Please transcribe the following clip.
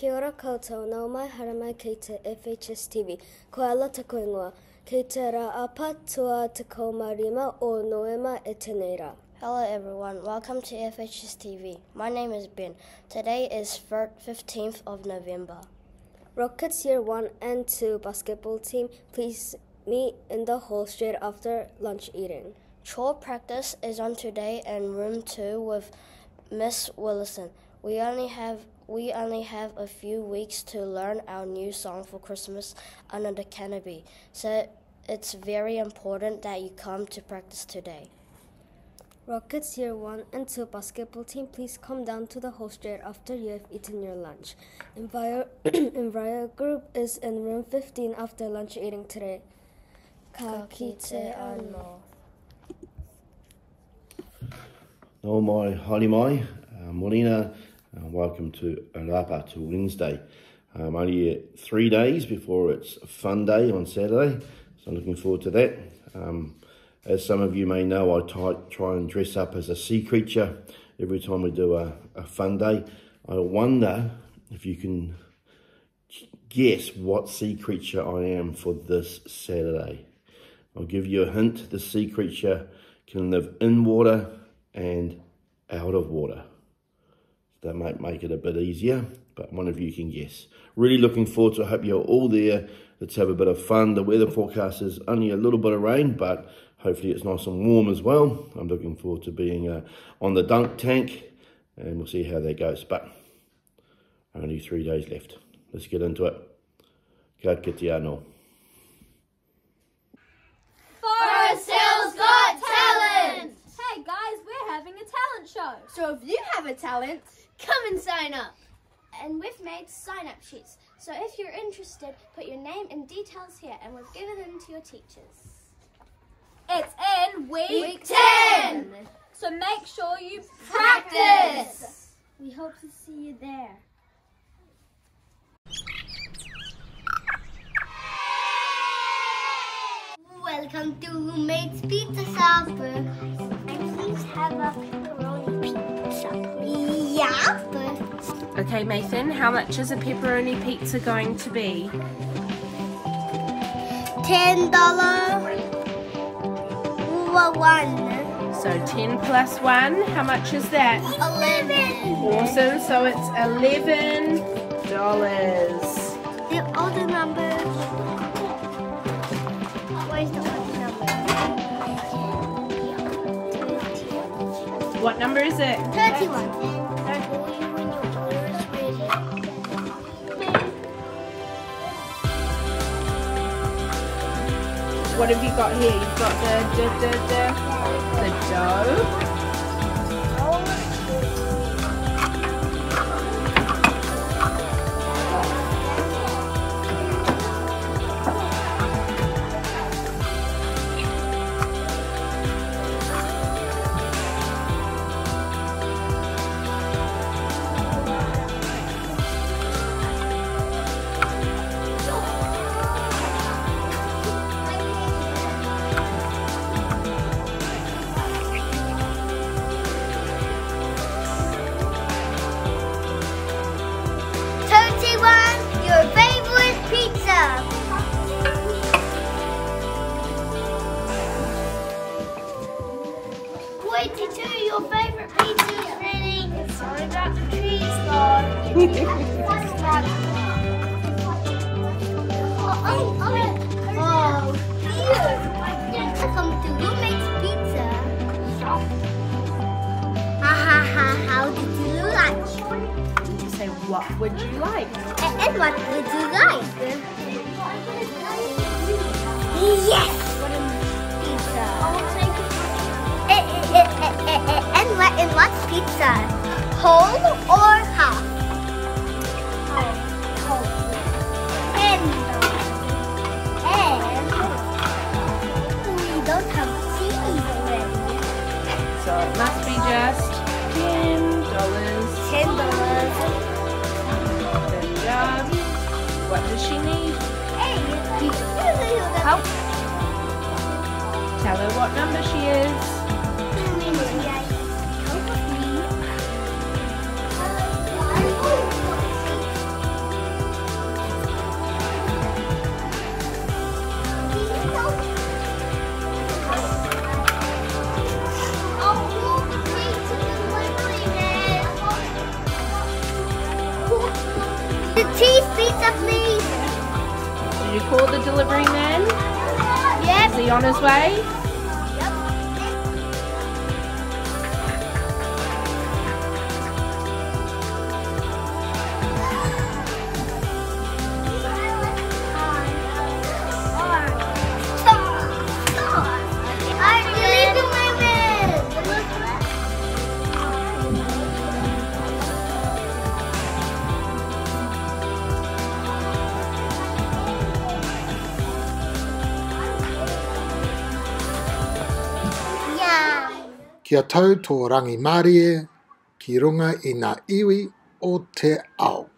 Kia ora koutou, nau mai hara mai kei te FHS TV. Ko ala te koingoa. Kei te rā apa tua o noema e tenei rā. Hello everyone, welcome to FHS TV. My name is Ben. Today is 15th of November. Rockets Year 1 and 2 basketball team, please meet in the hall straight after lunch eating. Chore practice is on today in room 2 with Miss Willison. We only have we only have a few weeks to learn our new song for Christmas under the canopy. So it's very important that you come to practice today. Rockets Year 1 and 2 basketball team, please come down to the hall straight after you have eaten your lunch. Enviro, Enviro group is in room 15 after lunch eating today. Ka kite anō. No mai, haere mai, uh, morena, uh, welcome to Rapa to Wednesday. Um, only uh, three days before it's fun day on Saturday, so I'm looking forward to that. Um, as some of you may know, I try and dress up as a sea creature every time we do a, a fun day. I wonder if you can guess what sea creature I am for this Saturday. I'll give you a hint. The sea creature can live in water and out of water. That might make it a bit easier, but one of you can guess. Really looking forward to it. I hope you're all there. Let's have a bit of fun. The weather forecast is only a little bit of rain, but hopefully it's nice and warm as well. I'm looking forward to being uh, on the dunk tank, and we'll see how that goes. But only three days left. Let's get into it. Ka kite anō. Forest Hills Got Talent! Hey guys, we're having a talent show. So if you have a talent, come and sign up. And we've made sign up sheets. So if you're interested, put your name and details here and we've given them to your teachers. It's in week, Week 10! So make sure you Practice! We hope to see you there. Welcome to Room 8's Pizza Shop. And please have a pepperoni pizza. Yup. Okay, Nathan, how much is a pepperoni pizza going to be? Ten dollar. One. So 10 plus 1, how much is that? Eleven. Awesome, so it's $11. The other number. Where's the What number is it? Thirty-one. What have you got here? You've got the, the, the, the, the dough. 22, your favorite pizza is ready. Sorry about the trees, God. oh, oh, oh, oh. to Room 8's pizza. Ha how did you like? Say, what would you like? And what would you like? Yes! And what pizza? Whole or half? Whole. And and we don't have cheese already. So it must be just $10. Ten dollars. Good job. What does she need? Hey, Help. Tell her what number she is. Cheese pizza, please. Did you call the delivery man? Yes. Is he on his way? Kia tau tō rangi Mārie ki runga i ngā iwi o te ao.